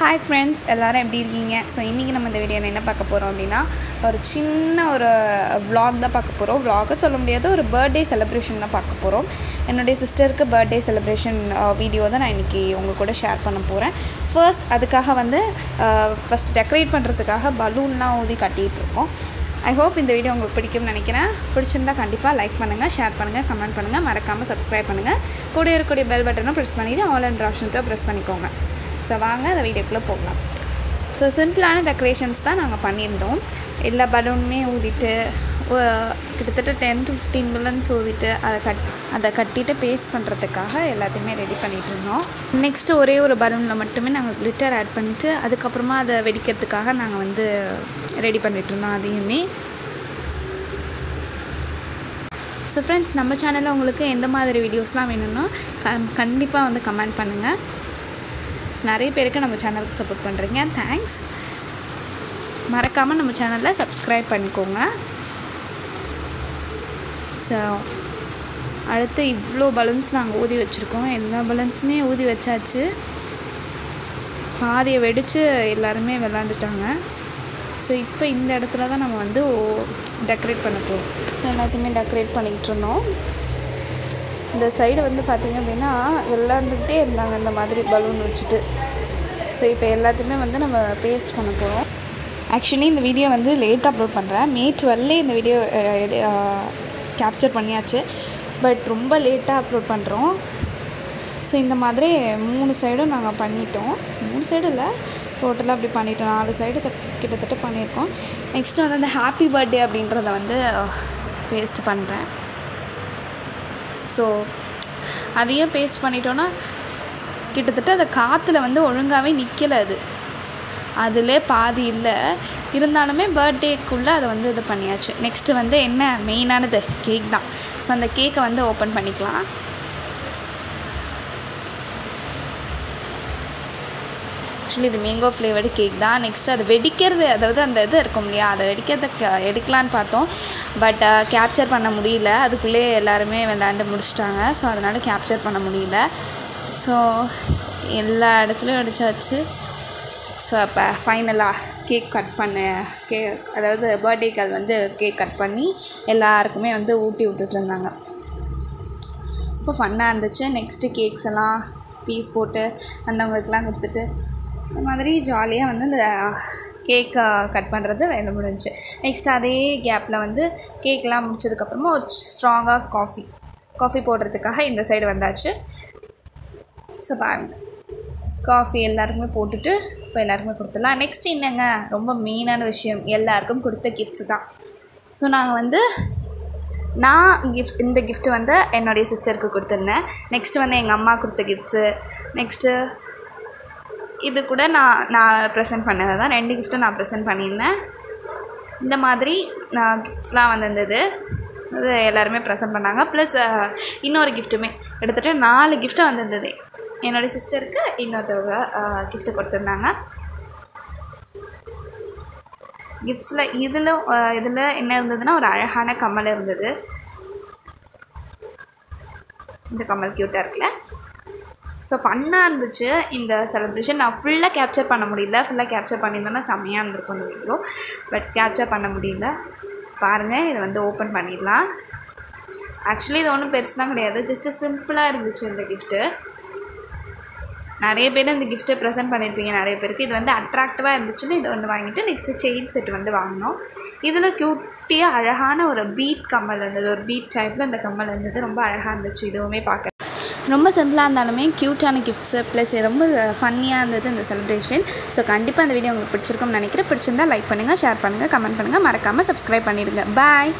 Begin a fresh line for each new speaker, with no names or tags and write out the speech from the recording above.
Hi friends எல்லோரும் எப்படி இருக்கீங்க? ஸோ இன்றைக்கி நம்ம இந்த வீடியோவில் என்ன பார்க்க போகிறோம் அப்படின்னா ஒரு சின்ன ஒரு வ்ளாக் தான் பார்க்க போகிறோம் vlog சொல்ல முடியாது ஒரு பர்த்டே செலிப்ரேஷன் தான் பார்க்க போகிறோம் என்னுடைய சிஸ்டருக்கு பர்த்டே செலிப்ரேஷன் வீடியோ தான் நான் இன்றைக்கி உங்கள் கூட ஷேர் பண்ண போகிறேன் ஃபர்ஸ்ட் அதுக்காக வந்து ஃபஸ்ட் டெக்கரேட் பண்ணுறதுக்காக பலூன்லாம் ஊதி கட்டிகிட்டு இருக்கோம். ஐ ஹோப் இந்த வீடியோ உங்களுக்கு பிடிக்கும்னு நினைக்கிறேன். பிடிச்சிருந்தா கண்டிப்பாக லைக் பண்ணுங்கள் ஷேர் பண்ணுங்கள் கமெண்ட் பண்ணுங்கள் மறக்காமல் சப்ஸ்கிரைப் பண்ணுங்கள் கூட இருக்கக்கூடிய பெல் பட்டனும் ப்ரெஸ் பண்ணிவிட்டு ஆல் அண்ட் ஆப்ஷன்ஸை ப்ரெஸ் பண்ணிக்கோங்க. ஸோ வாங்க அந்த வீடியோக்குள்ளே போகலாம். ஸோ சிம்பிளான டெக்கரேஷன்ஸ் தான் நாங்கள் பண்ணியிருந்தோம். எல்லா பலூனுமே ஊதிட்டு கிட்டத்தட்ட டென் டு ஃபிஃப்டீன் பலூன்ஸ் ஊதிட்டு அதை கட் அதை கட்டிட்டு பேஸ்ட் பண்ணுறதுக்காக எல்லாத்தையுமே ரெடி பண்ணிகிட்டு இருந்தோம். நெக்ஸ்ட்டு ஒரே ஒரு பலூனில் மட்டுமே நாங்கள் கிளிட்டர் ஆட் பண்ணிவிட்டு அதுக்கப்புறமா அதை வெடிக்கிறதுக்காக நாங்கள் வந்து ரெடி பண்ணிகிட்டு இருந்தோம் அதையுமே. ஸோ ஃப்ரெண்ட்ஸ் நம்ம சேனலில் உங்களுக்கு எந்த மாதிரி வீடியோஸ்லாம் வேணும்னா க கண்டிப்பாக வந்து கமெண்ட் பண்ணுங்கள் ஸோ நிறைய பேருக்கு நம்ம சேனலுக்கு சப்போர்ட் பண்ணுறீங்க தேங்க்ஸ் மறக்காமல் நம்ம சேனலில் சப்ஸ்கிரைப் பண்ணிக்கோங்க. ஸோ அடுத்து இவ்வளோ பலூன்ஸ் நாங்கள் ஊதி வச்சுருக்கோம். எல்லா பலூன்ஸுமே ஊதி வச்சாச்சு. பாதியை வெடித்து எல்லாருமே விளாண்டுட்டாங்க ஸோ இப்போ இந்த இடத்துல தான் நம்ம வந்து டெக்கரேட் பண்ண போகிறோம் ஸோ எல்லாத்தையுமே டெக்கரேட் பண்ணிக்கிட்டு இருந்தோம். இந்த சைடு வந்து பார்த்திங்க அப்படின்னா விளாண்டுக்கிட்டே இருந்தாங்க இந்த மாதிரி பலூன் வச்சுட்டு. ஸோ இப்போ எல்லாத்தையுமே வந்து நம்ம பேஸ்ட் பண்ண போகிறோம் ஆக்சுவலி இந்த வீடியோ வந்து லேட் அப்லோட் பண்ணுறேன் மே டுவெல்லே இந்த வீடியோ கேப்சர் பண்ணியாச்சு. பட் ரொம்ப லேட்டாக அப்லோட் பண்ணுறோம் ஸோ இந்த மாதிரி மூணு சைடும் நாங்கள் பண்ணிட்டோம். மூணு சைடு இல்லை டோட்டலாக அப்படி பண்ணிட்டோம். நாலு சைடு கிட்டத்தட்ட பண்ணியிருக்கோம். நெக்ஸ்ட்டு வந்து அந்த ஹாப்பி பர்த்டே அப்படின்றத வந்து பேஸ்ட் பண்ணுறேன் ஸோ அதையும் பேஸ்ட் பண்ணிட்டோன்னா கிட்டத்தட்ட அந்த காற்றுல வந்து ஒழுங்காகவே நிற்கலை அது. அதிலே பாதி இல்லை. இருந்தாலுமே பர்த்டேக்குள்ளே அதை வந்து இது பண்ணியாச்சு. நெக்ஸ்ட்டு வந்து என்ன மெயினானது கேக் தான். ஸோ அந்த கேக்கை வந்து ஓப்பன் பண்ணிக்கலாம். ஆக்சுவலி இது மேங்கோ ஃப்ளேவர்டு கேக் தான். நெக்ஸ்ட் அது வெடிக்கிறது அதாவது அந்த இது இருக்கும் இல்லையா அதை வெடிக்கிறத க- எடுக்கலான்னு பார்த்தோம். பட் கேப்சர் பண்ண முடியல. அதுக்குள்ளே எல்லாருமே விளாண்டு முடிச்சிட்டாங்க. ஸோ அதனால் கேப்சர் பண்ண முடியல. ஸோ எல்லா இடத்துலையும் வெடிச்சாச்சு. ஸோ அப்போ ஃபைனலாக கேக் கட் பண்ண கே அதாவது பர்த்டேக்கள் வந்து கேக் கட் பண்ணி எல்லாருக்குமே வந்து ஊட்டி விட்டுட்ருந்தாங்க இப்போ ஃபன்னாக இருந்துச்சு. நெக்ஸ்ட்டு கேக்ஸ் எல்லாம் பீஸ் போட்டு அந்தவங்களுக்குலாம் கொடுத்துட்டு அந்த மாதிரி ஜாலியாக வந்து இந்த கேக் கட் பண்ணுறது வேலை முடிஞ்சுச்சு. நெக்ஸ்ட் அதே கேப்பில் வந்து கேக்லாம் முடிச்சதுக்கப்புறமா ஒரு ஸ்ட்ராங்காக காஃபி காஃபி போடுறதுக்காக இந்த சைடு வந்தாச்சு. ஸோ பாருங்கள் காஃபி எல்லாருக்குமே போட்டுட்டு இப்போ எல்லாருக்குமே கொடுத்துடலாம். நெக்ஸ்ட் என்னங்க? ரொம்ப மெயினான விஷயம். எல்லாருக்கும் கொடுத்த கிஃப்ட்ஸ் தான். ஸோ நாங்கள் வந்து நான் கிஃப்ட் இந்த கிஃப்ட் வந்து என்னுடைய சிஸ்டருக்கு கொடுத்துருந்தேன். நெக்ஸ்ட்டு வந்து எங்கள் அம்மா கொடுத்த கிஃப்ட்ஸு நெக்ஸ்ட்டு இது கூட நான் நான் ப்ரெசென்ட் பண்ணது தான். ரெண்டு கிஃப்ட்டும் நான் ப்ரெசென்ட் பண்ணியிருந்தேன். இந்த மாதிரி நான் கிஃப்ட்ஸ்லாம் வந்திருந்தது. அது எல்லாருமே ப்ரெசென்ட் பண்ணாங்க. ப்ளஸ் இன்னொரு கிஃப்ட்டுமே கிட்டத்தட்ட நாலு கிஃப்ட்டு வந்திருந்தது. என்னோடய சிஸ்டருக்கு இன்னொருத்தவங்க கிஃப்ட்டு கொடுத்துருந்தாங்க. கிஃப்ட்ஸில் இதில் இதில் என்ன இருந்ததுன்னா ஒரு அழகான கம்மல் இருந்தது. இந்த கம்மல் க்யூட்டாக இருக்குல்ல? ஸோ ஃபன்னாக இருந்துச்சு இந்த செலிப்ரேஷன் நான் ஃபுல்லாக கேப்சர் பண்ண முடியல. ஃபுல்லாக கேப்சர் பண்ணியிருந்தேன்னா செம்மையாக இருந்திருக்கும் இந்த வீடியோ பட் கேப்சர் பண்ண முடியல. பாருங்கள் இதை வந்து ஓப்பன் பண்ணிடலாம். ஆக்சுவலி இது ஒன்றும் பெருசுலாம் கிடையாது. ஜஸ்ட்டு சிம்பிளாக இருந்துச்சு இந்த கிஃப்ட்டு நிறைய பேர் இந்த கிஃப்ட்டை ப்ரெசென்ட் பண்ணியிருப்பீங்க நிறைய பேருக்கு. இது வந்து அட்ராக்டிவாக இருந்துச்சுன்னு இது ஒன்று வாங்கிட்டு நெக்ஸ்ட்டு செயின் செட் வந்து வாங்கினோம் இதில் க்யூட்டியாக அழகான ஒரு பீட் கம்மல் இருந்தது. ஒரு பீட் டைப்பில் இந்த கம்மல் இருந்தது. ரொம்ப அழகாக இருந்துச்சு. இதுவுமே பார்க்க ரொம்ப சிம்பிளாக இருந்தாலுமே க்யூட்டான கிஃப்ட்ஸு ப்ளஸ் ரொம்ப ஃபன்னியாக இருந்தது இந்த செலிப்ரேஷன் ஸோ கண்டிப்பாக அந்த வீடியோ உங்களுக்கு பிடிச்சிருக்கும்னு நினைக்கிறேன். பிடிச்சிருந்தா லைக் பண்ணுங்கள் ஷேர் பண்ணுங்கள் கமெண்ட் பண்ணுங்கள் மறக்காமல் சப்ஸ்கிரைப் பண்ணிடுங்க. பாய்